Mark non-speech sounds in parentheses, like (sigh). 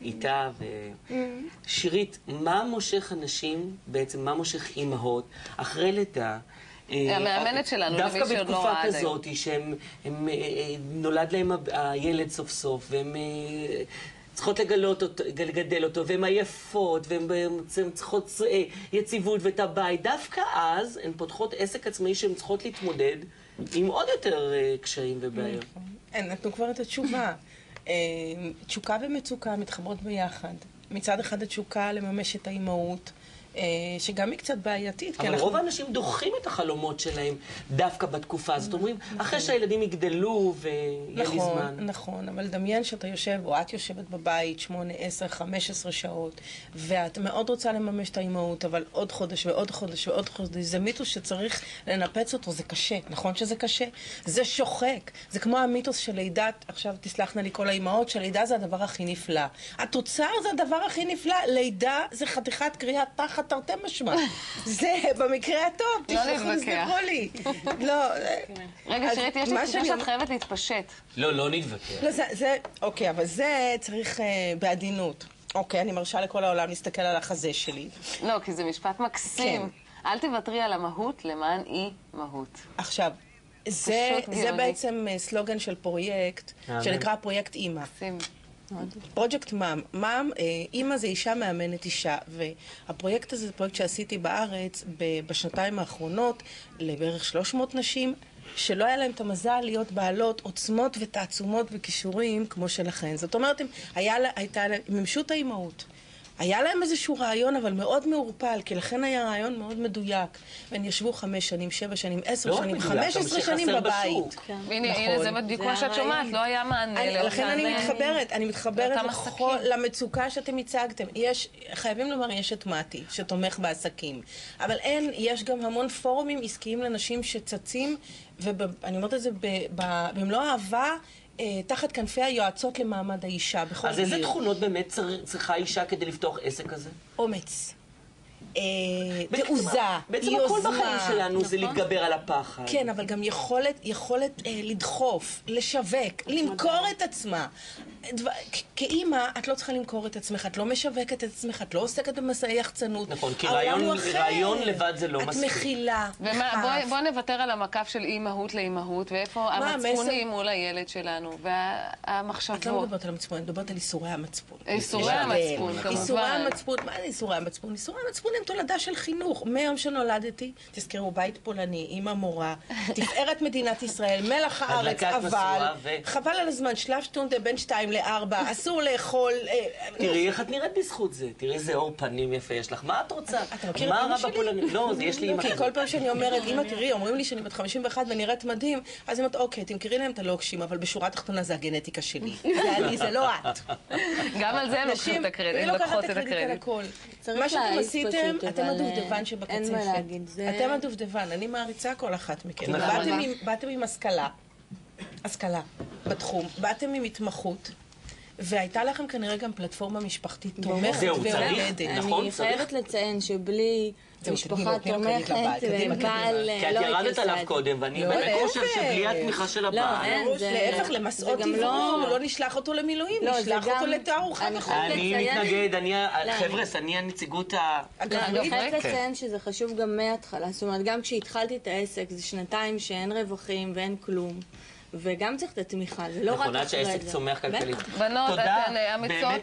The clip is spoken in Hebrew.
איתה ושירית, מה מושך אנשים, בעצם מה מושך אימהות, אחרי לידה? אה, המאמנת שלנו, למי שעוד לא ראה עד היום. דווקא בתקופה כזאת, שהם הם, אה, אה, נולד להם הילד סוף סוף, והם צריכות לגלות אותו, לגדל אותו, והן עייפות, והן צריכות יציבות ואת הבית. דווקא אז הן פותחות עסק עצמאי שהן צריכות להתמודד עם עוד יותר קשיים ובעיות. נכון. הן נתנו כבר את התשובה. תשוקה ומצוקה מתחברות ביחד. מצד אחד התשוקה לממש את האימהות. אה, שגם היא קצת בעייתית. אבל רוב האנשים דוחים את החלומות שלהם דווקא בתקופה הזאת. אומרים, נכון. אחרי שהילדים יגדלו ויהיה לי נכון, זמן. נכון, אבל דמיין שאתה יושב, או את יושבת בבית 8, 10, 15 שעות, ואת מאוד רוצה לממש את האימהות, אבל עוד חודש ועוד חודש ועוד חודש, זה מיתוס שצריך לנפץ אותו, זה קשה. נכון שזה קשה? זה שוחק. זה כמו המיתוס של לידת, עכשיו תסלחנה לי כל האימהות, שלידה זה הדבר הכי נפלא. התוצר זה הדבר הכי נפלא. לידה זה חתיכת קריאה תחת תרתי משמע. זה במקרה הטוב, לא תשלחו, לי. לא, רגע, אז שירית, יש לי מה תחושה שאת חייבת להתפשט. לא, לא נתווכח. לא, זה, זה, אוקיי, אבל זה צריך אה, בעדינות. אוקיי, אני מרשה לכל העולם להסתכל על החזה שלי. לא, כי זה משפט מקסים. כן. אל תוותרי על המהות למען אי מהות. עכשיו, זה, זה. בעצם אה, סלוגן של פרויקט. שנקרא פרויקט אימא. פרויקט מאם. מאם, אה, אימא זה אישה מאמנת אישה, והפרויקט הזה זה פרויקט שעשיתי בארץ בשנתיים האחרונות לבערך 300 נשים. שלא היה להם את המזל להיות בעלות עוצמות ותעצומות וכישורים כמו שלכן. זאת אומרת, היה, הייתה, מימשו את האימהות. היה להם איזשהו רעיון, אבל מאוד מעורפל, כי לכן היה רעיון מאוד מדויק. והם ישבו חמש שנים, שבע שנים, עשר לא שנים, מדויק, חמש עשרה שנים. בבית. כן. הנה, נכון. הנה, זה בדיוק מה שאת. שומעת, לא היה מענה. אני, לכן אני מתחברת, אני מתחברת לכל. למצוקה שאתם הצגתם. יש, חייבים לומר, יש את מתי, שתומך בעסקים. אבל אין, יש גם המון פורומים עסקיים לנשים שצצים, ואני אומרת את זה במלוא האהבה, אה, תחת כנפי היועצות למעמד האישה, בכל אז איזה. תכונות באמת צר- צריכה אישה כדי לפתוח עסק כזה? אומץ. אה, בעצם- תעוזה, בעצם יוזמה. הכל בחיים שלנו זה נכון. להתגבר על הפחד. כן, אבל גם יכולת, יכולת אה, לדחוף, לשווק, למכור את עצמה. כאימא, את לא צריכה למכור את עצמך, את לא משווקת את עצמך, את לא עוסקת במסעי יחצנות. נכון, כי רעיון- לבד זה לא את מספיק. מכילה. ומה, דחף. בואי בוא נוותר על המקף של אימהות לאימהות, ואיפה המצפונים? מול הילד שלנו, את לא והמחשבות. מדברת על המצפון, את מדברת על איסורי המצפון. איסורי יש המצפון. כמובן. איסורי המצפון, מה זה איסורי המצפון? איסורי המצפון הם תולדה של חינוך. מהיום שנולדתי, תזכרו, בית פולני, אימא מורה, (laughs) תפארת מדינת ישראל, מלח הארץ, אבל, חבל על הזמן, שלב שטונדה בין שתיים לארבע, אסור לאכול... אה, תראי איך את נראית בזכות זה. תראי איזה עור פנים יפה יש לך. מה את רוצה? אתה מכיר את מה אמא רע שלי? לא, זה (laughs) יש לי אימא כי כזאת. כל פעם שאני אומרת, אמא תראי, אומרים לי שאני בת 51 ונראית מדהים, אז היא אומרת, אוקיי, תמכרי להם את הלוקשים, אבל בשורה התחתונה זה הגנטיקה שלי. (laughs) זה אני, זה לא את. גם על זה הם לוקחים את הקרדיט, היא הם לוקחת לוקחות את הקרדיט על. הכל. מה שאתם עשיתם, אתם הדובדבן אה, שבקצפת. אתם הדובדבן, אני מעריצה כל אחת מכם. נכון. באתם עם השכלה, השכלה בתחום, באתם עם התמחות. והייתה לכם כנראה גם פלטפורמה משפחתית תומכת ועומדת. נכון, אני. חייבת לציין שבלי משפחה קרדיט לבעל, תומכת ובעל כי את לא הייתי ירדת עושה עליו את זה. קודם, ואני לא, באמת חושב להפך. שבלי התמיכה של הבעל... אין, ברור, זה- להפך, למסעות עיוורים, לא- לא נשלח אותו למילואים, לא, נשלח אותו לתערוכה אני מתנגד, אני... לא, חבר'ה, אני- הנציגות ה... לא, אני. חייבת. לציין שזה חשוב גם מההתחלה. זאת אומרת, גם כשהתחלתי את העסק, זה שנתיים שאין רווחים ואין כלום. וגם צריך את התמיכה, זה לא רק נכון, אחרי זה.